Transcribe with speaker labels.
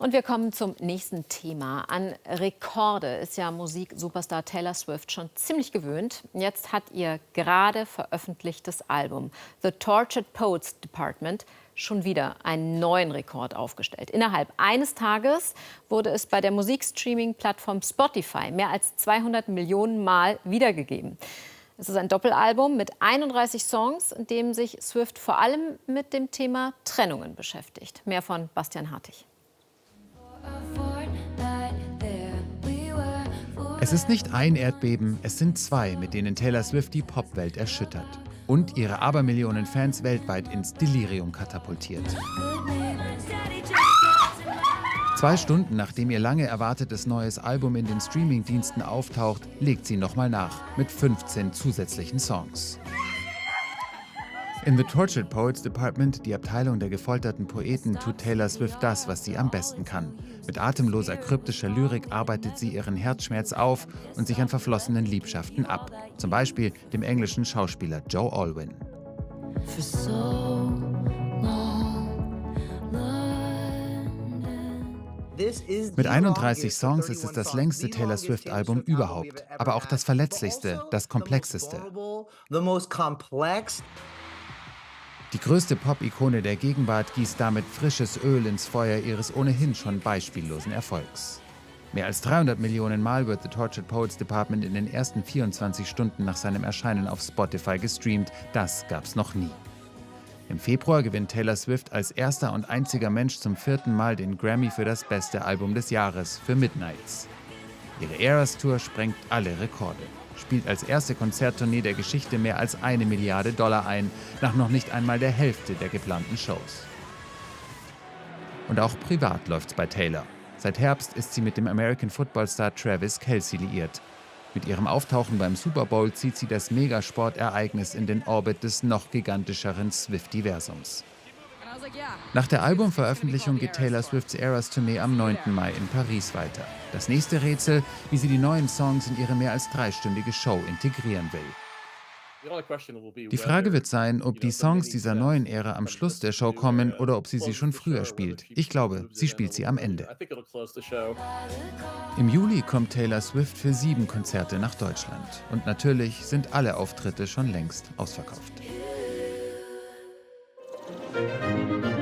Speaker 1: Und wir kommen zum nächsten Thema. An Rekorde ist ja Musik-Superstar Taylor Swift schon ziemlich gewöhnt. Jetzt hat ihr gerade veröffentlichtes Album The Tortured Poets Department schon wieder einen neuen Rekord aufgestellt. Innerhalb eines Tages wurde es bei der Musikstreaming-Plattform Spotify mehr als 200 Millionen Mal wiedergegeben. Es ist ein Doppelalbum mit 31 Songs, in dem sich Swift vor allem mit dem Thema Trennungen beschäftigt. Mehr von Bastian Hartig.
Speaker 2: Es ist nicht ein Erdbeben, es sind zwei, mit denen Taylor Swift die Popwelt erschüttert und ihre Abermillionen Fans weltweit ins Delirium katapultiert. Zwei Stunden nachdem ihr lange erwartetes neues Album in den Streamingdiensten auftaucht, legt sie nochmal nach mit 15 zusätzlichen Songs. In The Tortured Poets Department, die Abteilung der gefolterten Poeten, tut Taylor Swift das, was sie am besten kann. Mit atemloser, kryptischer Lyrik arbeitet sie ihren Herzschmerz auf und sich an verflossenen Liebschaften ab. Zum Beispiel dem englischen Schauspieler Joe Alwyn. Mit 31 Songs ist es das längste Taylor Swift-Album überhaupt, aber auch das verletzlichste, das komplexeste. Die größte Pop-Ikone der Gegenwart gießt damit frisches Öl ins Feuer ihres ohnehin schon beispiellosen Erfolgs. Mehr als 300 Millionen Mal wird The Tortured Poets Department in den ersten 24 Stunden nach seinem Erscheinen auf Spotify gestreamt. Das gab's noch nie. Im Februar gewinnt Taylor Swift als erster und einziger Mensch zum vierten Mal den Grammy für das beste Album des Jahres für Midnights. Ihre Eras Tour sprengt alle Rekorde spielt als erste Konzerttournee der Geschichte mehr als eine Milliarde Dollar ein, nach noch nicht einmal der Hälfte der geplanten Shows. Und auch privat läuft's bei Taylor. Seit Herbst ist sie mit dem American Football Star Travis Kelsey liiert. Mit ihrem Auftauchen beim Super Bowl zieht sie das Megasportereignis in den Orbit des noch gigantischeren Swift-Diversums. Nach der Albumveröffentlichung geht Taylor Swifts Eras Tournee am 9. Mai in Paris weiter. Das nächste Rätsel, wie sie die neuen Songs in ihre mehr als dreistündige Show integrieren will. Die Frage wird sein, ob die Songs dieser neuen Ära am Schluss der Show kommen oder ob sie sie schon früher spielt. Ich glaube, sie spielt sie am Ende. Im Juli kommt Taylor Swift für sieben Konzerte nach Deutschland. Und natürlich sind alle Auftritte schon längst ausverkauft. Música